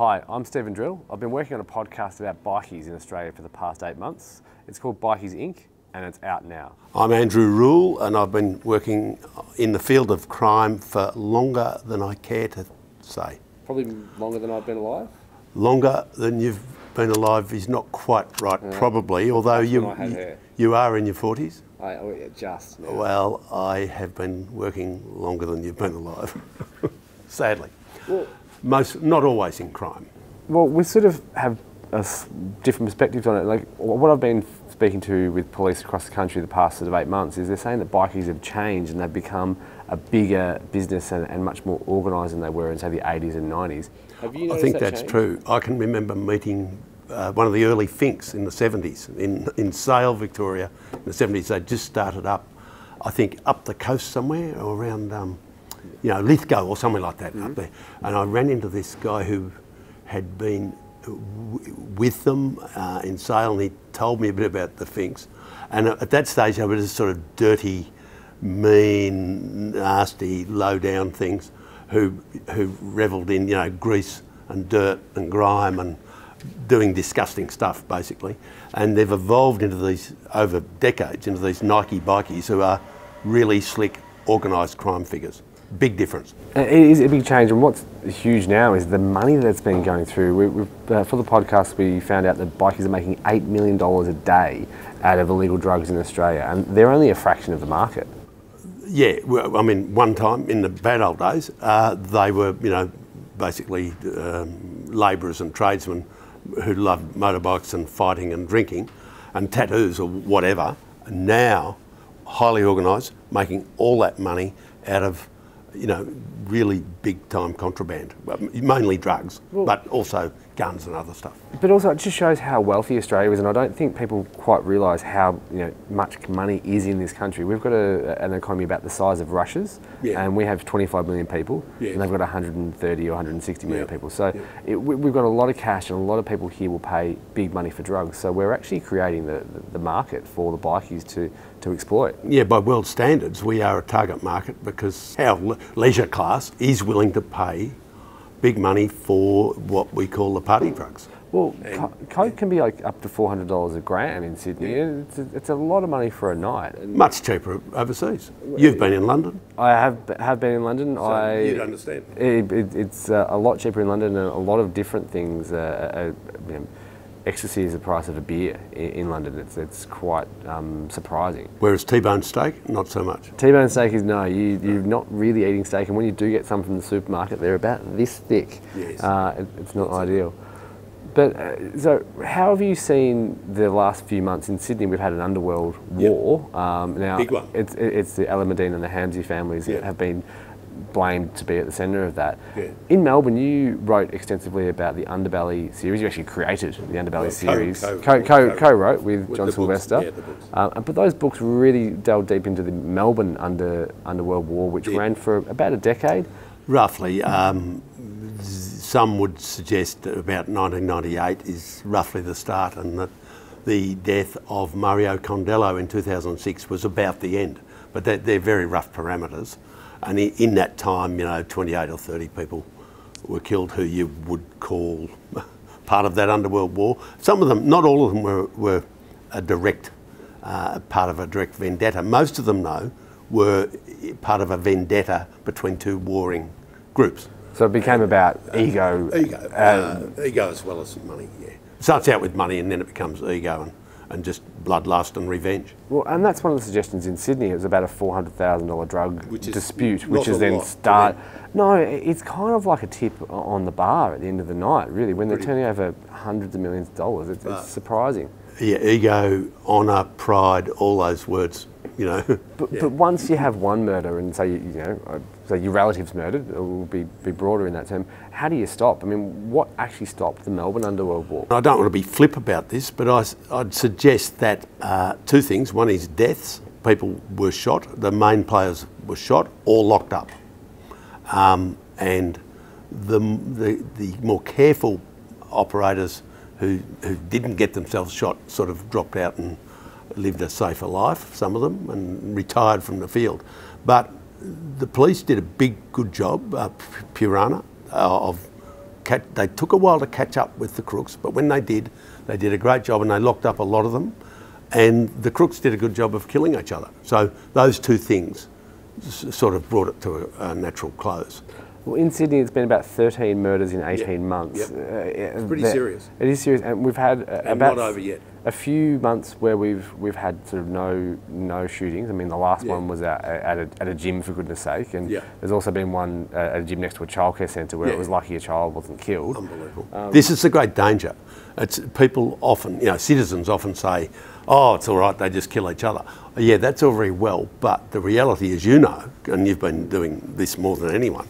Hi, I'm Stephen Drill. I've been working on a podcast about bikies in Australia for the past eight months. It's called Bikies Inc. and it's out now. I'm Andrew Rule and I've been working in the field of crime for longer than I care to say. Probably longer than I've been alive. Longer than you've been alive is not quite right, probably, although you, when I had you, you are in your 40s. I, oh, yeah, just now. Well, I have been working longer than you've been alive, sadly. Well, Most, not always in crime. Well, we sort of have a s- different perspectives on it. Like what I've been speaking to with police across the country the past sort of eight months is they're saying that bikies have changed and they've become a bigger business and, and much more organised than they were in say the 80s and 90s. Have you I think that that's change? true. I can remember meeting uh, one of the early Finks in the 70s in, in Sale, Victoria. In the 70s, they just started up, I think, up the coast somewhere or around, um, you know, Lithgow or somewhere like that up there. And I ran into this guy who had been w- with them uh, in Sale and he told me a bit about the Finks. And at that stage, they were just sort of dirty, mean, nasty, low down things who, who revelled in, you know, grease and dirt and grime and doing disgusting stuff, basically. And they've evolved into these, over decades, into these Nike bikies who are really slick, organised crime figures. Big difference. Uh, It is a big change, and what's huge now is the money that's been going through. We, uh, for the podcast, we found out that bikies are making $8 million a day out of illegal drugs in Australia, and they're only a fraction of the market. Yeah, well, I mean, one time in the bad old days, uh, they were, you know, basically um, labourers and tradesmen who loved motorbikes and fighting and drinking and tattoos or whatever. Now, highly organised, making all that money out of, you know, really big time contraband, mainly drugs, but also guns and other stuff. But also, it just shows how wealthy Australia is, and I don't think people quite realise how you know much money is in this country. We've got a, an economy about the size of Russia's, Yeah. and we have 25 million people, Yeah. and they've got 130 or 160 million Yeah. people. So it, we, we've got a lot of cash, and a lot of people here will pay big money for drugs. So we're actually creating the, the, market for the bikies to, to exploit. Yeah, by world standards, we are a target market because how leisure class is willing to pay big money for what we call the party drugs. Well, co- coke can be like up to $400 a gram in Sydney. and It's a, it's a lot of money for a night. And Much cheaper overseas. You've been in London. I have have been in London. I you'd understand. It, it, it's uh, a lot cheaper in London, and a lot of different things. Uh, uh, you know, ecstasy is the price of a beer in, in London. It's it's quite um, surprising. Whereas T-bone steak, not so much. T-bone steak is no, you you're not really eating steak, and when you do get some from the supermarket, they're about this thick. Yes. Uh, it, it's not ideal. But uh, so, how have you seen the last few months in Sydney? We've had an underworld war. Um, now, Big one. It's it's the Alameddine and the Hamzy families that have been blamed to be at the centre of that. Yeah. In Melbourne, you wrote extensively about the Underbelly series. You actually created the Underbelly Well, series. co- Co, co, co- co-wrote with, with John Silvester. yeah, the. Um, but those books really delved deep into the Melbourne under underworld war, which Yeah. ran for about a decade. Roughly, um, some would suggest that about 1998 is roughly the start and that the death of Mario Condello in 2006 was about the end. But they're, they're very rough parameters. And in that time, you know, 28 or 30 people were killed who you would call part of that underworld war. Some of them, not all of them, were, were a direct uh, part of a direct vendetta. Most of them, though, were part of a vendetta between two warring groups. So it became about ego. Ego, uh, uh, ego as well as money. Yeah, starts out with money and then it becomes ego and, and just bloodlust and revenge. Well, and that's one of the suggestions in Sydney. It was about a four hundred thousand dollar drug Which dispute, which is then lot start. No, it's kind of like a tip on the bar at the end of the night. Really, when they're turning over hundreds of millions of dollars, it's, it's surprising. Yeah, ego, honour, pride, all those words. You know, But, but once you have one murder and say you, you know, uh, say your relatives murdered, it will be, be broader in that term. How do you stop? I mean, what actually stopped the Melbourne Underworld War? I don't want to be flip about this, but I, would suggest that uh, two things. One is deaths. People were shot. The main players were shot or locked up. Um, and the, the, the more careful operators who, who didn't get themselves shot sort of dropped out and lived a safer life, some of them, and retired from the field. But the police did a big, good job, uh, Purana, uh, of they took a while to catch up with the crooks, but when they did, they did a great job and they locked up a lot of them. And the crooks did a good job of killing each other. So those two things sort of brought it to a, a natural close. Well, in Sydney, it's been about 13 murders in 18 months. Yep. Uh, it's pretty serious. It is serious, and we've had uh, And about not over yet. a few months where we've we've had sort of no no shootings. I mean, the last Yeah. one was at, at, a, at a gym for goodness sake, and Yeah. there's also been one uh, at a gym next to a childcare centre where Yeah. it was lucky a child wasn't killed. Unbelievable. Um, this is the great danger. It's people often, you know, citizens often say, "Oh, it's all right. They just kill each other." Yeah, that's all very well, but the reality, as you know, and you've been doing this more than anyone,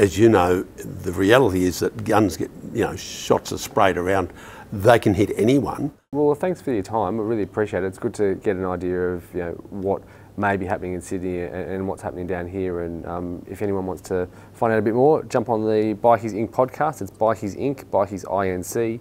as you know, the reality is that guns get, you know, shots are sprayed around. They can hit anyone. Well, thanks for your time. I really appreciate it. It's good to get an idea of you know what may be happening in Sydney and, what's happening down here. And um, if anyone wants to find out a bit more, jump on the Bikies Inc. podcast. It's Bikies Inc. Bikies Inc.